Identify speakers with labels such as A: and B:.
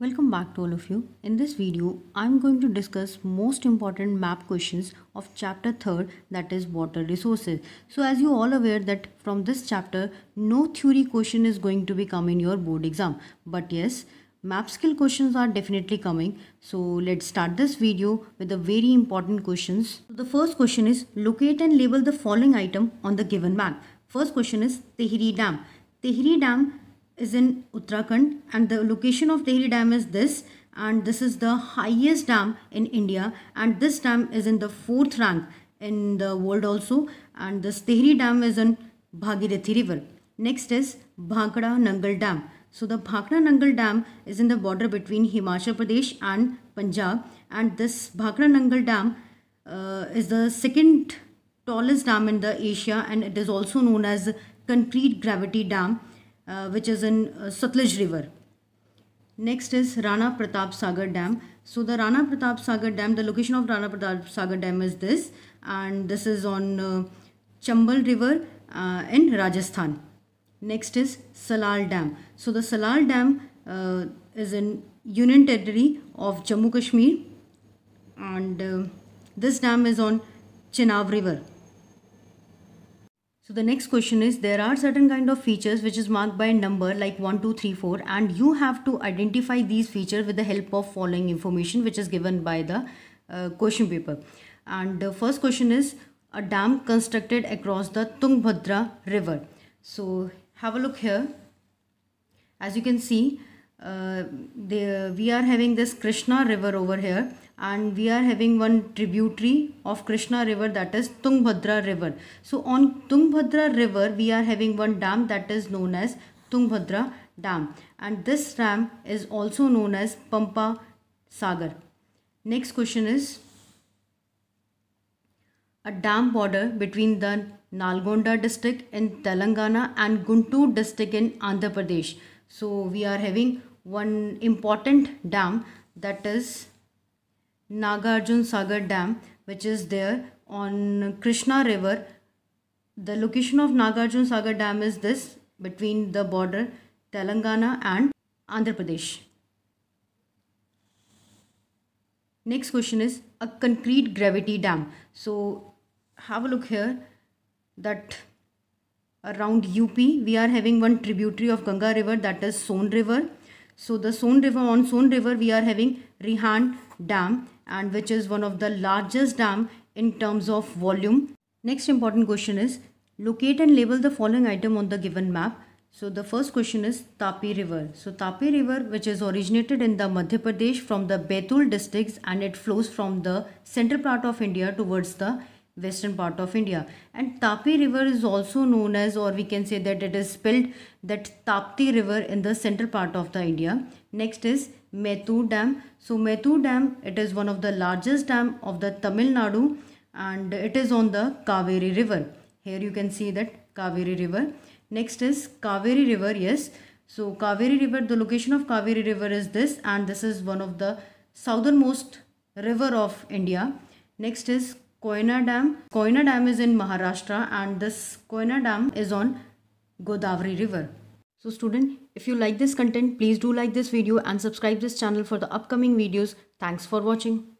A: Welcome back to all of you. In this video, I'm going to discuss most important map questions of chapter 3rd that is water resources. So as you all aware that from this chapter, no theory question is going to be coming in your board exam. But yes, map skill questions are definitely coming. So let's start this video with the very important questions. So the first question is locate and label the following item on the given map. First question is Tehri Dam. Tehri Dam is in Uttarakhand and the location of Tehri Dam is this and this is the highest dam in India and this dam is in the fourth rank in the world also and this Tehri Dam is in Bhagirathi river. Next is Bhakra Nangal Dam. So the Bhakra Nangal Dam is in the border between Himachal Pradesh and Punjab and this Bhakra Nangal Dam uh, is the second tallest dam in the Asia and it is also known as concrete gravity dam uh, which is in uh, Sutlej River. Next is Rana Pratap Sagar Dam. So the Rana Pratap Sagar Dam, the location of Rana Pratap Sagar Dam is this and this is on uh, Chambal River uh, in Rajasthan. Next is Salal Dam. So the Salal Dam uh, is in Union Territory of Jammu Kashmir and uh, this dam is on Chenab River. So the next question is there are certain kind of features which is marked by a number like 1, 2, 3, 4 and you have to identify these features with the help of following information which is given by the uh, question paper. And the first question is a dam constructed across the Tungbhadra river. So have a look here. As you can see uh, the, we are having this Krishna river over here and we are having one tributary of Krishna river that is Tungbhadra river. So on Tungbhadra river we are having one dam that is known as Tungbhadra dam and this dam is also known as Pampa Sagar. Next question is a dam border between the Nalgonda district in Telangana and Guntur district in Andhra Pradesh. So we are having one important dam that is Nagarjun Sagar Dam which is there on Krishna River. The location of Nagarjun Sagar Dam is this between the border Telangana and Andhra Pradesh. Next question is a concrete gravity dam. So have a look here that around UP we are having one tributary of Ganga river that is Son river. So the Son river on Son river we are having Rihand dam and which is one of the largest dam in terms of volume. Next important question is locate and label the following item on the given map. So the first question is Tapi River. So Tapi River which is originated in the Madhya Pradesh from the Betul districts and it flows from the central part of India towards the western part of India. And Tapi River is also known as or we can say that it is spelled that Tapti River in the central part of the India. Next is Mettur Dam. So Mettur Dam, it is one of the largest dam of the Tamil Nadu and it is on the Kaveri River. Here you can see that Kaveri River. Next is Kaveri River, yes. So Kaveri River, the location of Kaveri River is this and this is one of the southernmost river of India. Next is Koyna Dam. Koyna Dam is in Maharashtra and this Koyna Dam is on Godavari River. So student, if you like this content, please do like this video and subscribe this channel for the upcoming videos. Thanks for watching.